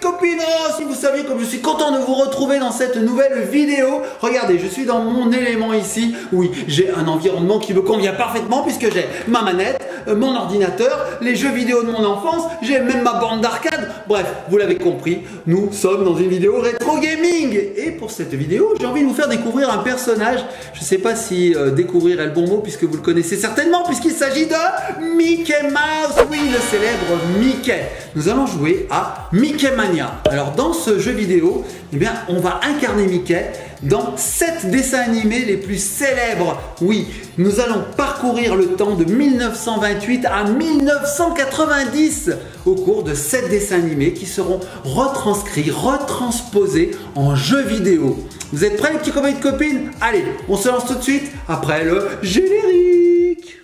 Copines Oh, si vous saviez comme je suis content de vous retrouver dans cette nouvelle vidéo. Regardez, je suis dans mon élément ici. Oui, j'ai un environnement qui me convient parfaitement puisque j'ai ma manette, mon ordinateur, les jeux vidéo de mon enfance, j'ai même ma bande d'arcade. Bref, vous l'avez compris, nous sommes dans une vidéo rétro gaming. Et pour cette vidéo, j'ai envie de vous faire découvrir un personnage. Je ne sais pas si euh, découvrir est le bon mot puisque vous le connaissez certainement puisqu'il s'agit de Mickey Mouse. Oui, le célèbre Mickey. Nous allons jouer à Mickey Mania. Alors dans ce jeu vidéo, eh bien, on va incarner Mickey dans 7 dessins animés les plus célèbres. Oui, nous allons parcourir le temps de 1928 à 1990 au cours de 7 dessins animés qui seront retranscrits, retransposés en jeux vidéo. Vous êtes prêts les petits copains et copines? Allez, on se lance tout de suite après le générique.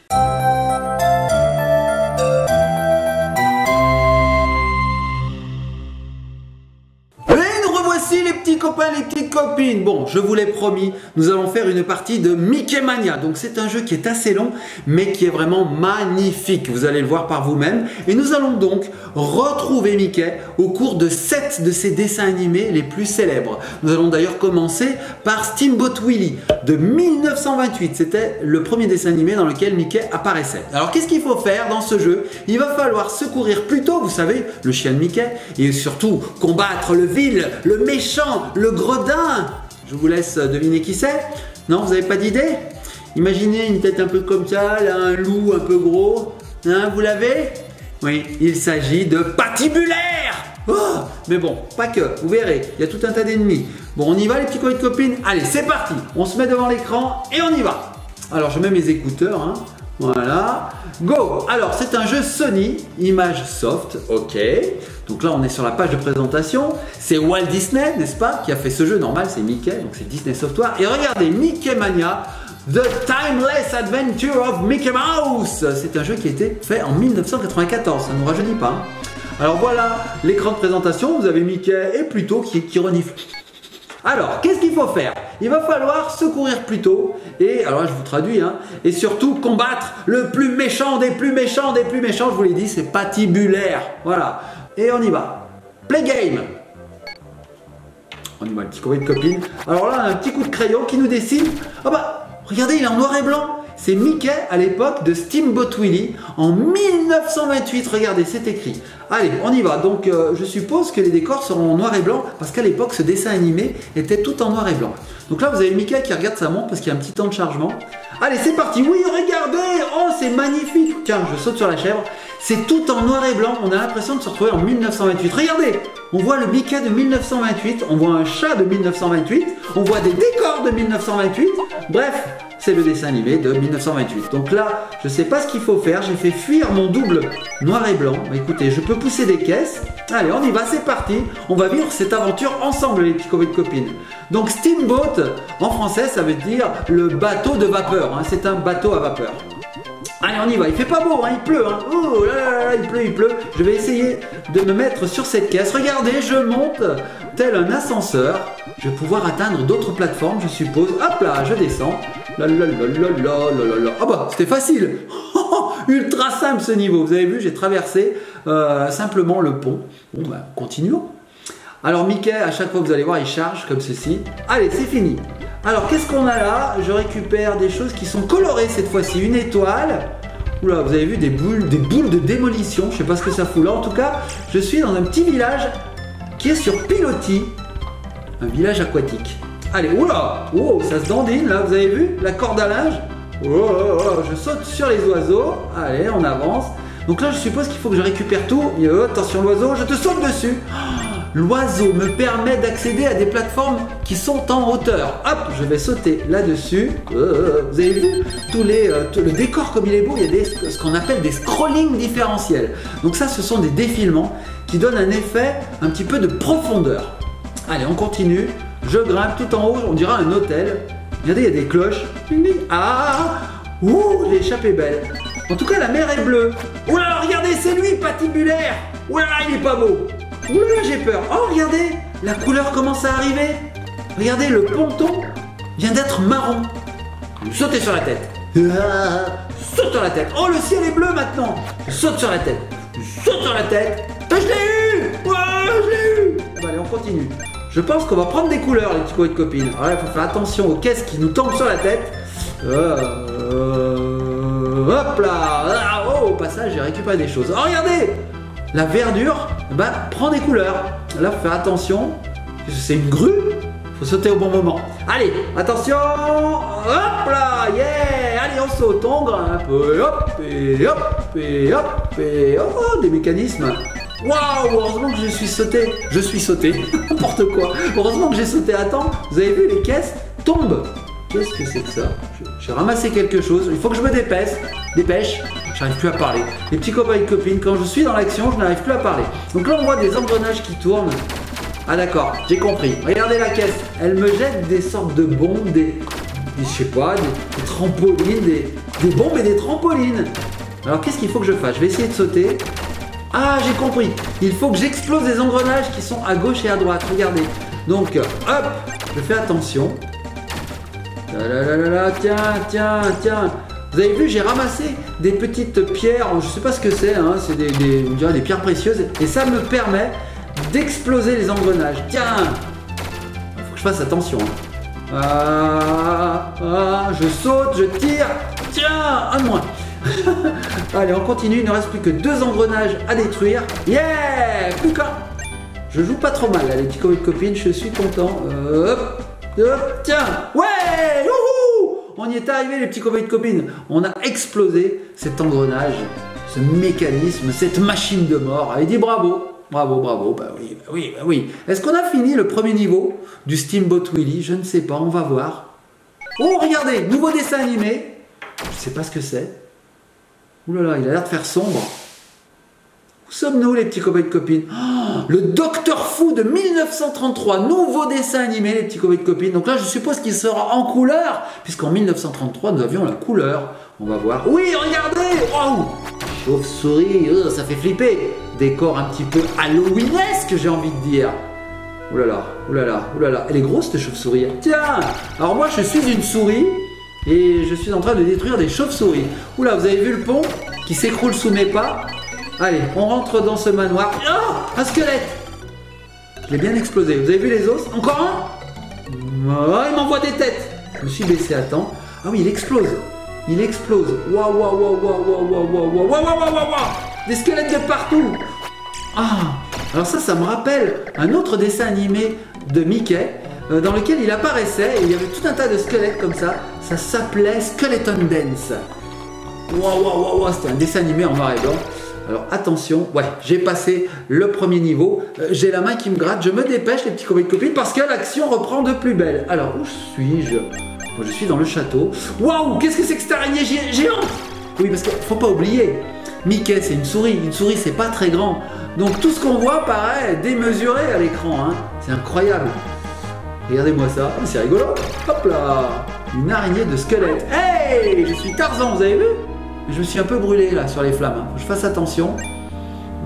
Les petits copains, les petites copines. Bon, je vous l'ai promis, nous allons faire une partie de Mickey Mania. Donc c'est un jeu qui est assez long, mais qui est vraiment magnifique. Vous allez le voir par vous-même. Et nous allons donc retrouver Mickey au cours de 7 de ses dessins animés les plus célèbres. Nous allons d'ailleurs commencer par Steamboat Willie de 1928. C'était le premier dessin animé dans lequel Mickey apparaissait. Alors qu'est-ce qu'il faut faire dans ce jeu? Il va falloir secourir plutôt, vous savez, le chien de Mickey, et surtout combattre le vil, le méchant le gredin. Je vous laisse deviner qui c'est. Non, vous n'avez pas d'idée? Imaginez une tête un peu comme ça, un loup un peu gros. Hein, vous l'avez? Oui, il s'agit de patibulaire oh Mais bon, pas que, vous verrez, il y a tout un tas d'ennemis. Bon, on y va les petits copains de copines? Allez, c'est parti On se met devant l'écran et on y va Alors, je mets mes écouteurs, hein. Voilà. Go Alors, c'est un jeu Sony, image soft, ok. Donc là, on est sur la page de présentation. C'est Walt Disney, n'est-ce pas, qui a fait ce jeu. Normal, c'est Mickey, donc c'est Disney Software. Et regardez, Mickey Mania, The Timeless Adventure of Mickey Mouse. C'est un jeu qui a été fait en 1994, ça ne nous rajeunit pas. Hein. Alors voilà, l'écran de présentation, vous avez Mickey et Pluto qui, qui renifle. Alors, qu'est-ce qu'il faut faire? Il va falloir secourir plutôt et, alors là, je vous traduis, hein, et surtout combattre le plus méchant des plus méchants des plus méchants, je vous l'ai dit, c'est patibulaire. Voilà. Et on y va. Play game On y va, un petit courrier de copine. Alors là, un petit coup de crayon qui nous dessine. Ah bah, regardez, il est en noir et blanc. C'est Mickey à l'époque de Steamboat Willie en 1928. Regardez, c'est écrit. Allez, on y va. Donc, euh, je suppose que les décors seront en noir et blanc parce qu'à l'époque, ce dessin animé était tout en noir et blanc. Donc là, vous avez Mickey qui regarde sa montre parce qu'il y a un petit temps de chargement. Allez, c'est parti. Oui, regardez. Oh, c'est magnifique. Tiens, je saute sur la chèvre. C'est tout en noir et blanc. On a l'impression de se retrouver en 1928. Regardez. On voit le Mickey de 1928. On voit un chat de 1928. On voit des décors de 1928. Bref, c'est le dessin animé de 1928. Donc là, je ne sais pas ce qu'il faut faire. J'ai fait fuir mon double noir et blanc. Bah, écoutez, je peux pousser des caisses. Allez, on y va, c'est parti. On va vivre cette aventure ensemble, les petits de copines. Donc Steamboat, en français, ça veut dire le bateau de vapeur. Hein. C'est un bateau à vapeur. Allez, on y va. Il fait pas beau, hein. il pleut. Hein. Oh là, là là, il pleut, il pleut. Je vais essayer de me mettre sur cette caisse. Regardez, je monte tel un ascenseur. Je vais pouvoir atteindre d'autres plateformes, je suppose. Hop là, je descends. La Ah bah, c'était facile. Ultra simple ce niveau. Vous avez vu, j'ai traversé euh, simplement le pont. Bon bah, continuons. Alors Mickey, à chaque fois que vous allez voir, il charge comme ceci. Allez, c'est fini. Alors qu'est-ce qu'on a là? Je récupère des choses qui sont colorées cette fois-ci. Une étoile. Oula, vous avez vu des boules, des boules de démolition. Je sais pas ce que ça fout là. En tout cas, je suis dans un petit village qui est sur pilotis. Un village aquatique. Allez, oula Oh, ça se dandine là, vous avez vu La corde à linge? Oh, oh, oh, je saute sur les oiseaux. Allez, on avance. Donc là, je suppose qu'il faut que je récupère tout. attention l'oiseau, je te saute dessus. L'oiseau me permet d'accéder à des plateformes qui sont en hauteur. Hop, je vais sauter là-dessus. Euh, vous avez vu tous les, euh, le décor comme il est beau, il y a des, ce qu'on appelle des scrollings différentiels. Donc ça, ce sont des défilements qui donnent un effet un petit peu de profondeur. Allez, on continue. Je grimpe tout en haut, on dirait un hôtel. Regardez, il y a des cloches. Ah Ouh, l'échappe est belle. En tout cas, la mer est bleue. Oh là là, regardez, c'est lui, patibulaire. Oh là là, il est pas beau. Oh là j'ai peur. Oh, regardez, la couleur commence à arriver. Regardez, le ponton vient d'être marron. Sautez sur la tête. Ah, saute sur la tête. Oh, le ciel est bleu maintenant. Saute sur la tête. saute sur la tête. Ah, je l'ai eu Ouais, je l'ai eu Bon, Allez, on continue. Je pense qu'on va prendre des couleurs, les petits copains de copines. Alors là, il faut faire attention aux caisses qui nous tombent sur la tête. Euh, hop là Ah, Oh, au passage, j'ai récupéré des choses. Oh, regardez La verdure, bah, prend des couleurs. Là, faut faire attention. C'est une grue. Faut sauter au bon moment. Allez, attention Hop là Yeah Allez, on saute, on grimpe. Hop, et hop, et hop, et hop. Oh, des mécanismes. Waouh Heureusement que je suis sauté. Je suis sauté. N'importe quoi. Heureusement que j'ai sauté à temps. Vous avez vu, les caisses tombent. Qu'est-ce que c'est que ça J'ai ramassé quelque chose. Il faut que je me dépêche. Dépêche. J'arrive plus à parler. Les petits copains et copines, quand je suis dans l'action, je n'arrive plus à parler. Donc là, on voit des engrenages qui tournent. Ah d'accord, j'ai compris. Regardez la caisse. Elle me jette des sortes de bombes, des, des je sais pas, des, trampolines, des, des bombes et des trampolines. Alors qu'est-ce qu'il faut que je fasse? Je vais essayer de sauter. Ah, j'ai compris. Il faut que j'explose les engrenages qui sont à gauche et à droite. Regardez. Donc, hop, je fais attention. Tiens, tiens, tiens. Vous avez vu, j'ai ramassé des petites pierres. Je sais pas ce que c'est. Hein, c'est des, des, pierres précieuses. Et ça me permet d'exploser les engrenages. Tiens faut que je fasse attention. hein. Ah, ah, je saute, je tire. Tiens, un de moins. Allez, on continue. Il ne reste plus que deux engrenages à détruire. Yeah Plus qu'un. Je joue pas trop mal, là, les petits copines. Je suis content. Hop, hop, tiens. Ouais On y est arrivé, les petits copains et copines. On a explosé cet engrenage, ce mécanisme, cette machine de mort. Allez, dis bravo. Bravo, bravo. Bah oui, bah oui, bah oui. Est-ce qu'on a fini le premier niveau du Steamboat Willie Je ne sais pas. On va voir. Oh, regardez, nouveau dessin animé. Je sais pas ce que c'est. Ouh là là, il a l'air de faire sombre. Sommes-nous, les petits copains et copines Oh, Le Docteur Fou de 1933, nouveau dessin animé, les petits copains et copines. Donc là, je suppose qu'il sera en couleur, puisqu'en 1933, nous avions la couleur. On va voir. Oui, regardez Waouh Chauve-souris, euh, ça fait flipper. Décor un petit peu halloweenesque, j'ai envie de dire. Ouh là là, ouh là là, ouh là là. Elle est grosse, cette chauve-souris. Tiens Alors moi, je suis une souris. Et je suis en train de détruire des chauves-souris. Oula, vous avez vu le pont qui s'écroule sous mes pas Allez, on rentre dans ce manoir. Oh Un squelette Je l'ai bien explosé. Vous avez vu les os Encore un Oh, il m'envoie des têtes Je me suis baissé à temps. Ah oui, il explose. Il explose. Waouh, waouh, waouh, waouh, waouh, waouh, waouh, waouh, waouh, waouh, Des squelettes de partout Ah Alors ça, ça me rappelle un autre dessin animé de Mickey euh, dans lequel il apparaissait et il y avait tout un tas de squelettes comme ça. Ça s'appelait Skeleton Dance. Waouh, waouh, waouh, waouh, c'était un dessin animé en noir et blanc. Alors attention, ouais, j'ai passé le premier niveau. Euh, j'ai la main qui me gratte. Je me dépêche, les petits copains et copines, parce que l'action reprend de plus belle. Alors, où suis-je? Je suis dans le château. Waouh, qu'est-ce que c'est que cette araignée gé- géante? Oui, parce qu'il faut pas oublier. Mickey, c'est une souris. Une souris, c'est pas très grand. Donc tout ce qu'on voit paraît démesuré à l'écran. hein. C'est incroyable. Regardez-moi ça, c'est rigolo. Hop là Une araignée de squelette. Hey Je suis Tarzan, vous avez vu? Je me suis un peu brûlé là sur les flammes. hein. Je fasse attention.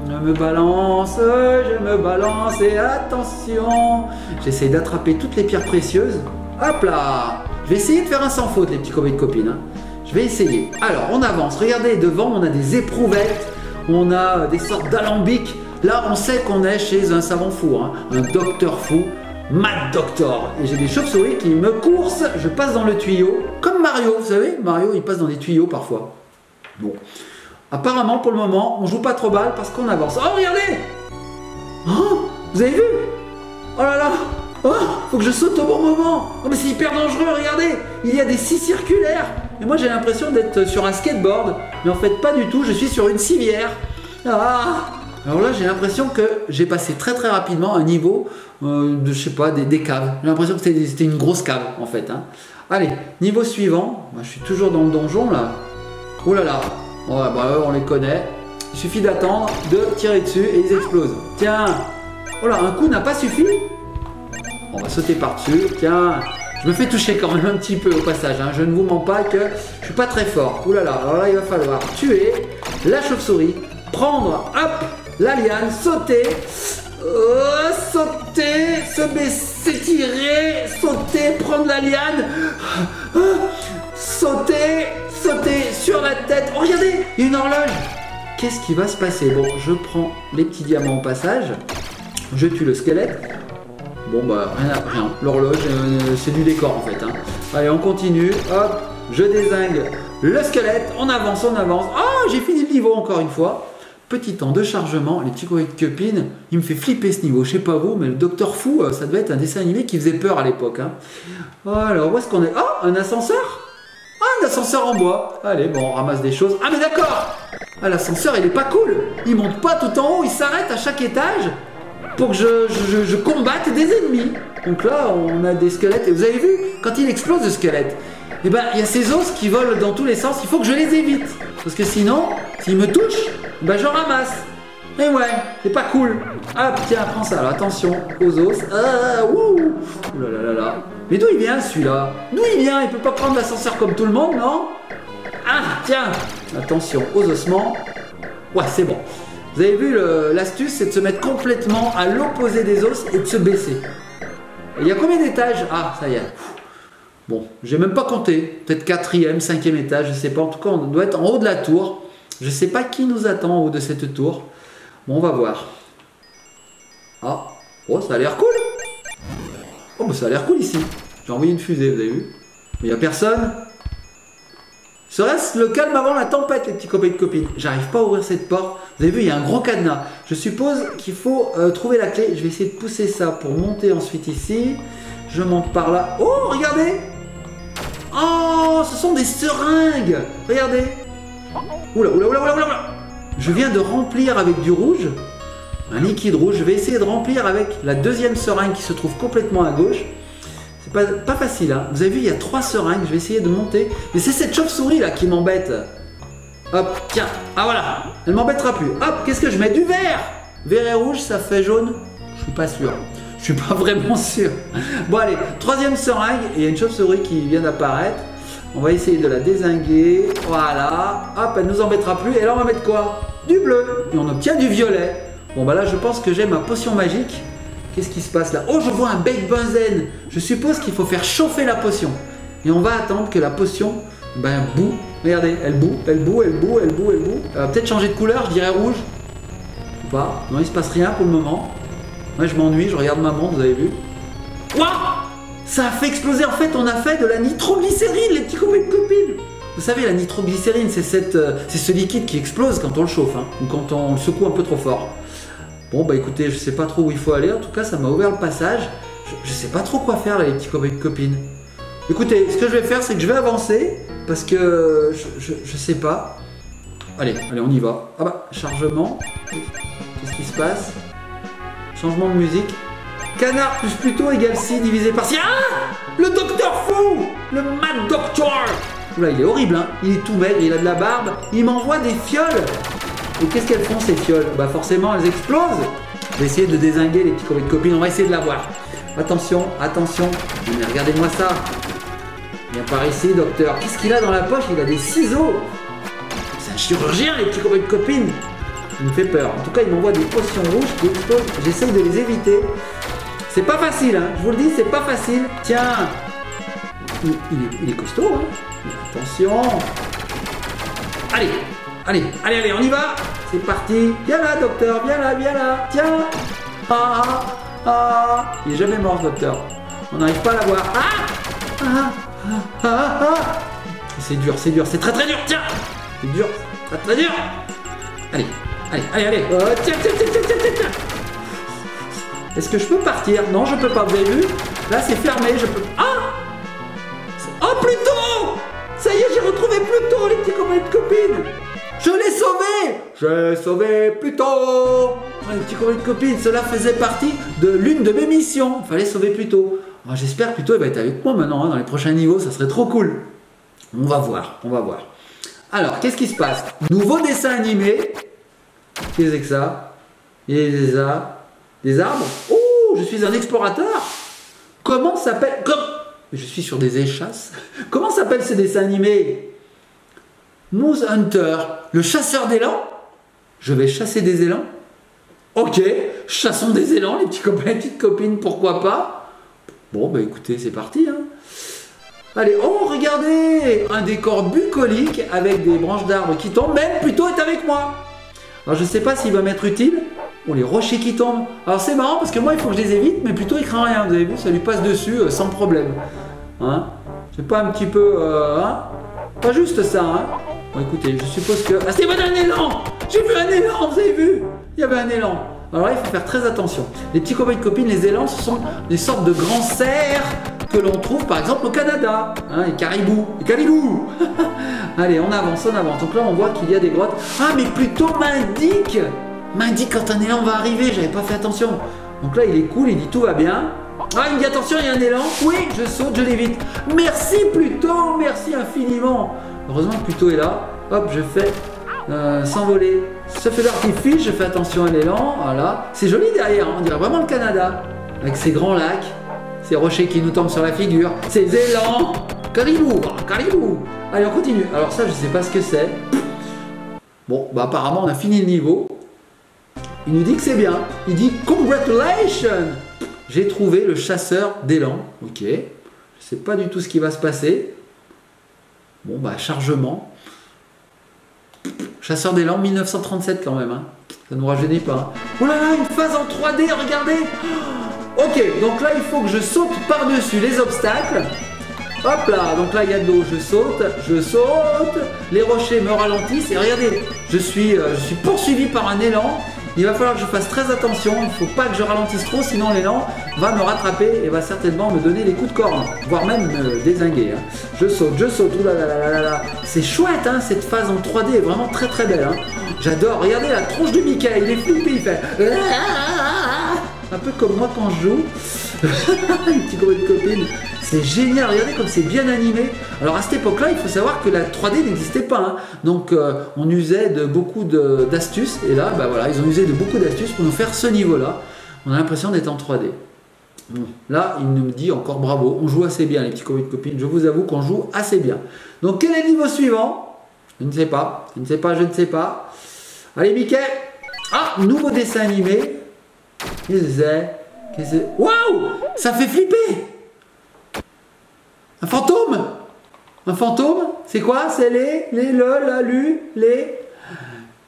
Je me balance, je me balance et attention J'essaie d'attraper toutes les pierres précieuses. Hop là Je vais essayer de faire un sans faute les petits copains et copines. hein. Je vais essayer. Alors on avance. Regardez devant, on a des éprouvettes, on a des sortes d'alambics. Là, on sait qu'on est chez un savant fou, hein. un docteur fou, Mad Doctor. Et j'ai des chauves-souris qui me coursent. Je passe dans le tuyau, comme Mario, vous savez. Mario, il passe dans des tuyaux parfois. Bon. Apparemment, pour le moment, on joue pas trop balle parce qu'on avance. Oh, regardez Oh, vous avez vu? Oh là là Oh, faut que je saute au bon moment Oh, mais c'est hyper dangereux, regardez Il y a des scies circulaires Et moi, j'ai l'impression d'être sur un skateboard. Mais en fait, pas du tout, je suis sur une civière. Ah Alors là, j'ai l'impression que j'ai passé très très rapidement un niveau euh, de, je sais pas, des, caves. J'ai l'impression que c'était c'était une grosse cave, en fait. hein. Allez, niveau suivant. Moi, je suis toujours dans le donjon, là. Oh là là bah on les connaît. Il suffit d'attendre, de tirer dessus et ils explosent. Tiens Oh là, un coup n'a pas suffi On va sauter par-dessus. Tiens Je me fais toucher quand même un petit peu au passage. hein. Je ne vous mens pas que je suis pas très fort. Ouh là là, alors là, il va falloir tuer la chauve-souris, prendre, hop, la liane, sauter, euh, sauter, se baisser, tirer, sauter, prendre la liane, ah, sauter, sur la tête. Oh, regardez, il y a une horloge. Qu'est-ce qui va se passer? Bon, je prends les petits diamants au passage. Je tue le squelette. Bon bah rien, rien. L'horloge, euh, c'est du décor en fait. hein. Allez, on continue. Hop, je désingue le squelette. On avance, on avance. Ah, j'ai fini le niveau encore une fois. Petit temps de chargement. Les petits courriers de copines, il me fait flipper ce niveau. Je sais pas vous, mais le Docteur Fou, euh, ça devait être un dessin animé qui faisait peur à l'époque. hein. Alors, où est-ce qu'on est? Oh, un ascenseur? Un ascenseur en bois. Allez, bon, on ramasse des choses. Ah, mais d'accord Ah, l'ascenseur, il est pas cool. Il monte pas tout en haut, il s'arrête à chaque étage pour que je, je- je combatte des ennemis. Donc là, on a des squelettes. Et vous avez vu, quand il explose le squelette, eh ben, il y a ces os qui volent dans tous les sens. Il faut que je les évite. Parce que sinon, s'ils me touchent, ben, j'en ramasse. Mais ouais, c'est pas cool. Ah, tiens, prends ça. Alors, attention aux os. Ah. Ouh là là là là. Mais d'où il vient celui-là D'où il vient Il peut pas prendre l'ascenseur comme tout le monde, non Ah, tiens Attention aux ossements. Ouais, c'est bon. Vous avez vu, l'astuce, c'est de se mettre complètement à l'opposé des os et de se baisser. Et il y a combien d'étages? Ah, ça y est. Bon, j'ai même pas compté. Peut-être quatrième, cinquième étage, je sais pas. En tout cas, on doit être en haut de la tour. Je sais pas qui nous attend en haut de cette tour. Bon, on va voir. Ah, oh, ça a l'air cool. Ça a l'air cool ici. J'ai envoyé une fusée, vous avez vu Mais il y a personne. Serait-ce le calme avant la tempête, les petits copains et copines? J'arrive pas à ouvrir cette porte. Vous avez vu, il y a un gros cadenas. Je suppose qu'il faut euh, trouver la clé. Je vais essayer de pousser ça pour monter ensuite ici. Je monte par là. Oh, regardez Oh, ce sont des seringues Regardez oula, oula, oula, oula, oula Je viens de remplir avec du rouge, un liquide rouge. Je vais essayer de remplir avec la deuxième seringue qui se trouve complètement à gauche. C'est pas, facile, hein. Vous avez vu, il y a trois seringues. Je vais essayer de monter. Mais c'est cette chauve-souris là qui m'embête. Hop, tiens. Ah voilà. Elle m'embêtera plus. Hop, qu'est-ce que je mets? Du vert Vert et rouge, ça fait jaune? Je suis pas sûr. Je suis pas vraiment sûr. Bon allez, troisième seringue. Il y a une chauve-souris qui vient d'apparaître. On va essayer de la désinguer. Voilà. Hop, elle nous embêtera plus. Et là, on va mettre quoi? Du bleu. Et on obtient du violet. Bon bah là, je pense que j'ai ma potion magique. Qu'est-ce qui se passe là? Oh, je vois un bec benzène. Je suppose qu'il faut faire chauffer la potion. Et on va attendre que la potion, ben, boue. Regardez, elle boue, elle boue, elle boue, elle boue, elle boue. Elle va peut-être changer de couleur, je dirais rouge. Ou pas Non, il se passe rien pour le moment. Moi, je m'ennuie, je regarde ma montre, vous avez vu. Waouh Ça a fait exploser. En fait, on a fait de la nitroglycérine, les petits copains de copines. Vous savez, la nitroglycérine, c'est euh, ce liquide qui explose quand on le chauffe, hein, ou quand on le secoue un peu trop fort. Bon, bah écoutez, je sais pas trop où il faut aller. En tout cas, ça m'a ouvert le passage. Je, sais pas trop quoi faire, là, les petits copines. Écoutez, ce que je vais faire, c'est que je vais avancer parce que je, sais pas. Allez, allez, on y va. Ah bah, chargement. Qu'est-ce qui se passe? Changement de musique. Canard plus Pluto égale 6 divisé par 6. Ah Le docteur fou Le mad doctor Oula, il est horrible, hein Il est tout maigre, il a de la barbe. Il m'envoie des fioles. Et qu'est-ce qu'elles font ces fioles Bah forcément, elles explosent. Je vais essayer de désinguer les petits copains de copines. On va essayer de la voir. Attention, attention. Mais regardez-moi ça. Viens par ici, docteur. Qu'est-ce qu'il a dans la poche Il a des ciseaux. C'est un chirurgien, les petits copains de copines. Il me fait peur. En tout cas, il m'envoie des potions rouges qui explosent. J'essaye de les éviter. C'est pas facile, hein. Je vous le dis, c'est pas facile. Tiens. Il est, il est costaud, hein. Attention. Allez, allez, allez, allez, on y va. C'est parti. Viens là, docteur. Viens là, viens là. Tiens. Ah, ah, ah. Il est jamais mort, docteur. On n'arrive pas à l'avoir. Ah ah, ah, ah, ah. C'est dur, c'est dur, c'est très très dur. Tiens. C'est dur, très très dur. Allez, allez, allez, allez. Oh, tiens, tiens, tiens, tiens, tiens, tiens, tiens. Est-ce que je peux partir? Non, je peux pas. Vous avez vu? Là, c'est fermé. Je peux. Ah Oh, Pluto Ça y est, j'ai retrouvé Pluto, les petits copains de copines. Je l'ai sauvé J'ai sauvé Pluto Ouais, Les petits copains de copines, cela faisait partie de l'une de mes missions. Fallait sauver Pluto. Moi, J'espère Pluto il va être avec moi maintenant hein, dans les prochains niveaux. Ça serait trop cool. On va voir, on va voir. Alors, qu'est-ce qui se passe? Nouveau dessin animé. Qu'est-ce que ça? Il y a des arbres. Oh, je suis un explorateur Comment s'appelle. Je suis sur des échasses. Comment s'appelle ce dessin animé Moose Hunter, le chasseur d'élan Je vais chasser des élans Ok, chassons des élans, les petites copines, pourquoi pas Bon, bah écoutez, c'est parti. Hein. Allez, oh, regardez Un décor bucolique avec des branches d'arbres qui tombent. Même plutôt est avec moi Alors je sais pas s'il va m'être utile. Oh, les rochers qui tombent. Alors c'est marrant parce que moi, il faut que je les évite, mais plutôt il craint rien. Vous avez vu, ça lui passe dessus euh, sans problème. Hein C'est pas un petit peu... euh, hein pas juste ça, hein Bon, écoutez, je suppose que... Ah, c'était pas un élan J'ai vu un élan, vous avez vu? Il y avait un élan. Alors là, il faut faire très attention. Les petits copains et copines, les élans, ce sont des sortes de grands cerfs que l'on trouve par exemple au Canada. Hein, les caribous. Les caribous Allez, on avance, on avance. Donc là, on voit qu'il y a des grottes. Ah, mais plutôt m'indique M'indique quand un élan va arriver, j'avais pas fait attention. Donc là, il est cool, il dit tout va bien. Ah, il me dit attention, il y a un élan. Oui, je saute, je l'évite. Merci Pluto, merci infiniment. Heureusement que Pluto est là. Hop, je fais euh, s'envoler. Ce feu d'artifice, je fais attention à l'élan. Voilà. C'est joli derrière, hein. on dirait vraiment le Canada. Avec ses grands lacs, ces rochers qui nous tombent sur la figure, ces élans. Caribou, ah, caribou. Allez, on continue. Alors ça, je sais pas ce que c'est. Bon, bah apparemment, on a fini le niveau. Il nous dit que c'est bien. Il dit Congratulations J'ai trouvé le chasseur d'élan. Ok. Je sais pas du tout ce qui va se passer. Bon, bah, chargement. Chasseur d'élan 1937 quand même. Hein. Ça ne nous rajeunit pas. Oh là là, une phase en 3D, regardez Ok, donc là, il faut que je saute par-dessus les obstacles. Hop là, donc là il y a de l'eau, je saute, je saute, les rochers me ralentissent et regardez, je suis, euh, je suis poursuivi par un élan. Il va falloir que je fasse très attention, il ne faut pas que je ralentisse trop, sinon l'élan va me rattraper et va certainement me donner des coups de corne, voire même me désinguer. hein. Je saute, je saute, oulalalala. C'est chouette hein, cette phase en 3D est vraiment très très belle. hein. J'adore, regardez la tronche de Mickey, il est flippé, il fait. Un peu comme moi quand je joue. Un petit gros de copine. C'est génial, regardez comme c'est bien animé. Alors à cette époque-là, il faut savoir que la 3D n'existait pas. hein. Donc euh, on usait de beaucoup d'astuces. Et là, bah voilà, ils ont usé de beaucoup d'astuces pour nous faire ce niveau-là. On a l'impression d'être en 3D. Bon, Là, il nous dit encore bravo, on joue assez bien les petits copains de copines. Je vous avoue qu'on joue assez bien. Donc quel est le niveau suivant? Je ne sais pas, je ne sais pas, je ne sais pas. Allez Mickey Ah, nouveau dessin animé. Qu'est-ce que c'est Qu'est-ce Waouh Ça fait flipper Un fantôme Un fantôme? C'est quoi? C'est les, les, le, la, les...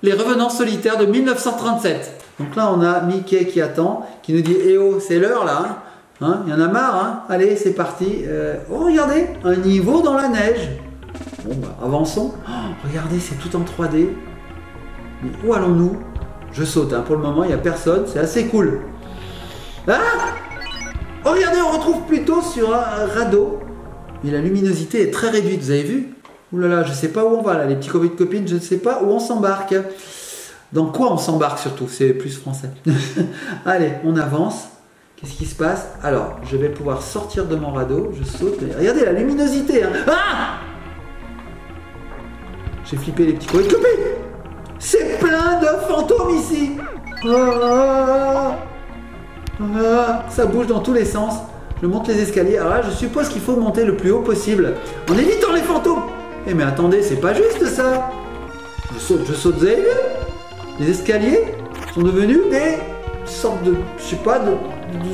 Les revenants solitaires de 1937. Donc là, on a Mickey qui attend, qui nous dit Eh oh, c'est l'heure là hein Hein, Il y en a marre, hein Allez, c'est parti. Euh, Oh, regardez Un niveau dans la neige. Bon, bah, avançons. Oh, regardez, c'est tout en 3D. Mais où allons-nous? Je saute, hein. pour le moment, il n'y a personne. C'est assez cool. Ah Oh, regardez, on retrouve plutôt sur un radeau. Mais la luminosité est très réduite, vous avez vu? Ouh là là, je sais pas où on va là, les petits copains de copines, je ne sais pas où on s'embarque. Dans quoi on s'embarque surtout, c'est plus français. Allez, on avance. Qu'est-ce qui se passe? Alors, je vais pouvoir sortir de mon radeau, je saute. regardez la luminosité hein. Ah J'ai flippé les petits copains de copines C'est plein de fantômes ici Ah ah, ça bouge dans tous les sens. Je monte les escaliers. Alors là, je suppose qu'il faut monter le plus haut possible en évitant les fantômes. Eh mais attendez, c'est pas juste ça. Je saute, je saute, Les escaliers sont devenus des sortes de, je sais pas,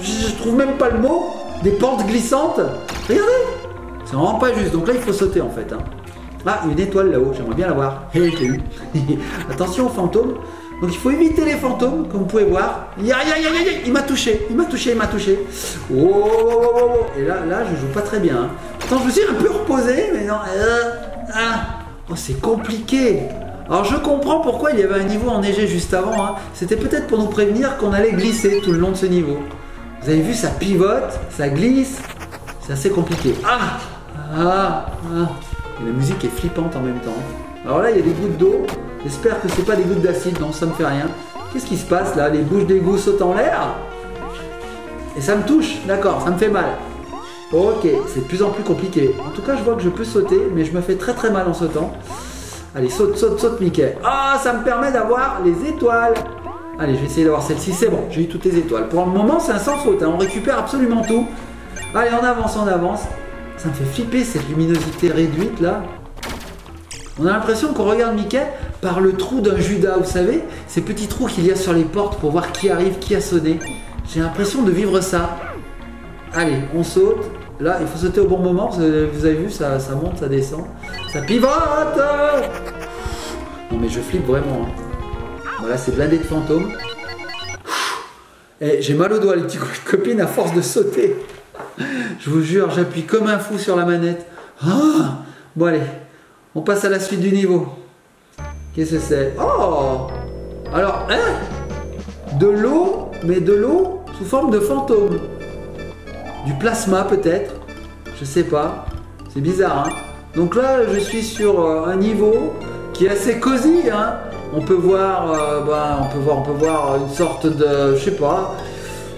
je trouve même pas le mot, des pentes glissantes. Regardez, c'est vraiment pas juste. Donc là, il faut sauter en fait. hein. Ah, une étoile là-haut, j'aimerais bien la voir. Attention aux fantômes. Donc il faut éviter les fantômes, comme vous pouvez voir. Ya, ya, ya, ya, il m'a touché, il m'a touché, il m'a touché. Oh, oh, oh, oh, oh. Et là, là, je joue pas très bien. hein. Pourtant, je me suis un peu reposé, mais non. euh, ah. Oh, c'est compliqué. Alors je comprends pourquoi il y avait un niveau enneigé juste avant. hein. C'était peut-être pour nous prévenir qu'on allait glisser tout le long de ce niveau. Vous avez vu, ça pivote, ça glisse. C'est assez compliqué. Ah Ah Ah La musique est flippante en même temps. Alors là, il y a des gouttes d'eau. J'espère que c'est pas des gouttes d'acide, non, ça me fait rien. Qu'est-ce qui se passe là? Les bouches d'égout sautent en l'air? Et ça me touche, d'accord, ça me fait mal. Ok, c'est de plus en plus compliqué. En tout cas, je vois que je peux sauter, mais je me fais très très mal en sautant. Allez, saute, saute, saute, Mickey. Ah, ça me permet d'avoir les étoiles. Allez, je vais essayer d'avoir celle-ci. C'est bon, j'ai eu toutes les étoiles. Pour le moment, c'est un sans faute. hein, On récupère absolument tout. Allez, on avance, on avance. Ça me fait flipper cette luminosité réduite là. On a l'impression qu'on regarde Mickey par le trou d'un Judas, vous savez, ces petits trous qu'il y a sur les portes pour voir qui arrive, qui a sonné. J'ai l'impression de vivre ça. Allez, on saute. Là, il faut sauter au bon moment. Vous avez, vu, ça, ça monte, ça descend. Ça pivote Non mais je flippe vraiment. hein. Voilà, c'est blindé de fantômes. Et j'ai mal au doigt, les petites copines, à force de sauter. Je vous jure, j'appuie comme un fou sur la manette. Ah bon, allez, on passe à la suite du niveau. Qu'est-ce que c'est? Oh Alors, hein? De l'eau, mais de l'eau sous forme de fantôme. Du plasma peut-être? Je sais pas. C'est bizarre, hein? Donc là, je suis sur euh, un niveau qui est assez cosy, hein on peut voir, euh, bah, on peut voir, on peut voir une sorte de, je sais pas,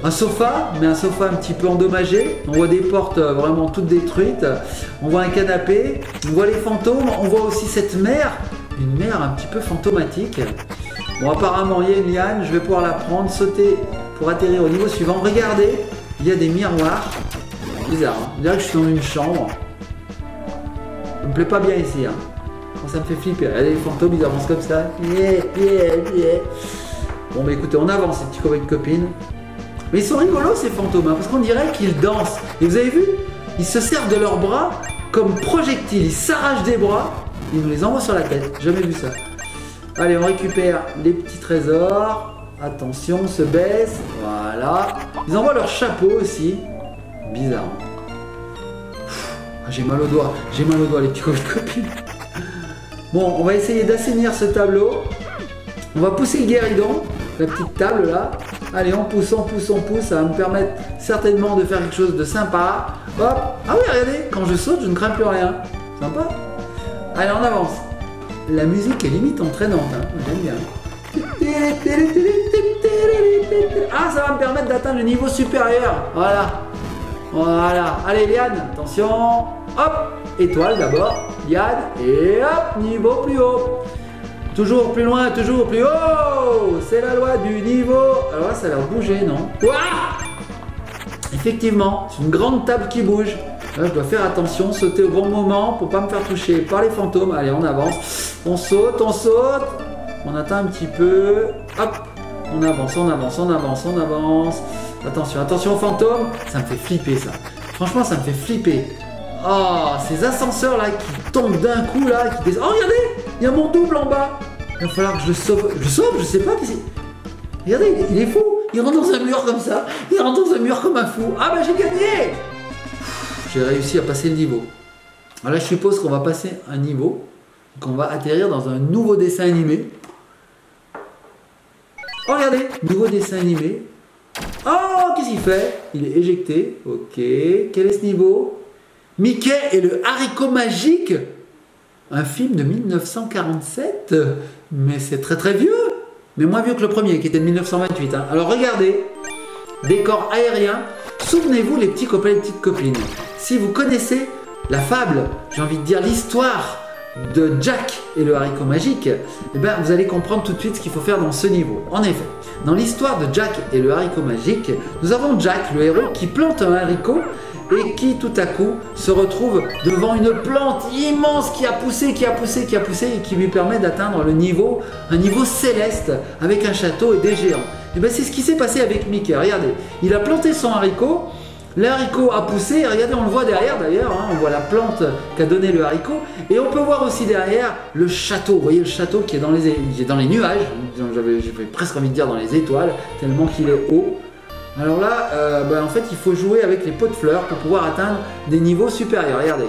un sofa, mais un sofa un petit peu endommagé. On voit des portes euh, vraiment toutes détruites. On voit un canapé. On voit les fantômes. On voit aussi cette mer, une mer un petit peu fantomatique. Bon, apparemment, il y a une liane. Je vais pouvoir la prendre, sauter pour atterrir au niveau suivant. Regardez, il y a des miroirs. Bizarre. Hein que je suis dans une chambre. Ça me plaît pas bien ici. Hein ça me fait flipper. Regardez les fantômes, ils avancent comme ça. Bon, bah écoutez, on avance, ces petits copains de copines. Mais ils sont rigolos, ces fantômes, hein, parce qu'on dirait qu'ils dansent. Et vous avez vu Ils se servent de leurs bras comme projectiles. Ils s'arrachent des bras, ils nous les envoient sur la tête. Jamais vu ça. Allez, on récupère les petits trésors. Attention, on se baisse. Voilà. Ils envoient leur chapeau aussi. Bizarre. Hein. Ah, j'ai mal au doigt. J'ai mal au doigt, les petits copines. Bon, on va essayer d'assainir ce tableau. On va pousser le guéridon, la petite table là. Allez, on pousse, on pousse, on pousse. Ça va me permettre certainement de faire quelque chose de sympa. Hop. Ah oui, regardez, quand je saute, je ne crains plus rien. Sympa. Allez, on avance. La musique est limite entraînante. Hein. J'aime bien. Ah, ça va me permettre d'atteindre le niveau supérieur. Voilà. Voilà. Allez, Liane, attention. Hop. Étoile d'abord. Yann, et hop, niveau plus haut. Toujours plus loin, toujours plus haut. C'est la loi du niveau. Alors là, ça a l'air bouger, non Effectivement, c'est une grande table qui bouge. Là, je dois faire attention, sauter au bon moment pour pas me faire toucher par les fantômes. Allez, on avance. On saute, on saute. On atteint un petit peu. Hop, on avance, on avance, on avance, on avance. Attention, attention aux fantômes. Ça me fait flipper ça. Franchement, ça me fait flipper. Oh, ces ascenseurs là qui tombent d'un coup là, qui. Oh, regardez, il y a mon double en bas. Il va falloir que je le sauve. Je sauve, je sais pas. Regardez, il est, fou. Il rentre dans un mur comme ça. Il rentre dans un mur comme un fou. Ah bah j'ai gagné J'ai réussi à passer le niveau. Alors là, je suppose qu'on va passer un niveau. Qu'on va atterrir dans un nouveau dessin animé. Oh, regardez, nouveau dessin animé. Oh, qu'est-ce qu'il fait? Il est éjecté. Ok. Quel est ce niveau? Mickey et le haricot magique Un film de 1947 Mais c'est très très vieux Mais moins vieux que le premier qui était de 1928. Hein. Alors regardez, décor aérien. Souvenez-vous les petits copains les petites copines. Si vous connaissez la fable, j'ai envie de dire l'histoire de Jack et le haricot magique, eh ben, vous allez comprendre tout de suite ce qu'il faut faire dans ce niveau. En effet, dans l'histoire de Jack et le haricot magique, nous avons Jack, le héros, qui plante un haricot et qui tout à coup se retrouve devant une plante immense qui a poussé, qui a poussé, qui a poussé et qui lui permet d'atteindre le niveau, un niveau céleste avec un château et des géants. Et bien c'est ce qui s'est passé avec Mickey. Regardez, il a planté son haricot, le haricot a poussé, regardez, on le voit derrière d'ailleurs, hein, on voit la plante qu'a donné le haricot, et on peut voir aussi derrière le château. Vous voyez le château qui est dans les, dans les nuages, j'avais presque envie de dire dans les étoiles, tellement qu'il est haut. Alors là, euh, ben, en fait, il faut jouer avec les pots de fleurs pour pouvoir atteindre des niveaux supérieurs. Regardez.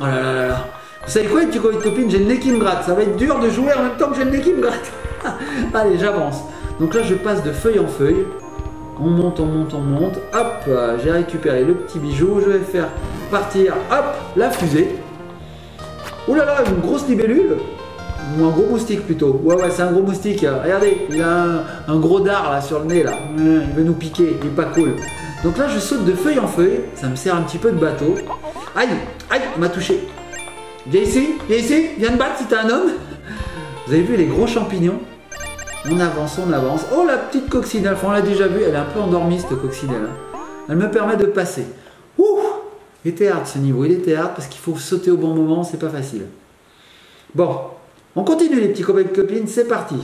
Oh là là là là. Vous savez quoi, tu copine J'ai le nez qui me gratte. Ça va être dur de jouer en même temps que j'ai le nez qui me gratte. Allez, j'avance. Donc là, je passe de feuille en feuille. On monte, on monte, on monte. Hop, euh, j'ai récupéré le petit bijou. Je vais faire partir, hop, la fusée. Oh là là, une grosse libellule. Ou un gros moustique plutôt. Ouais, ouais, c'est un gros moustique. Regardez, il a un, gros dard là sur le nez là. Il veut nous piquer, il est pas cool. Donc là, je saute de feuille en feuille. Ça me sert un petit peu de bateau. Aïe, aïe, il m'a touché. Viens ici, viens ici, viens te battre si t'es un homme. Vous avez vu les gros champignons? On avance, on avance. Oh, la petite coccinelle, on l'a déjà vu, elle est un peu endormie cette coccinelle. Hein. Elle me permet de passer. Ouh Il était hard ce niveau, il était hard parce qu'il faut sauter au bon moment, c'est pas facile. Bon, on continue les petits copains et copines, c'est parti.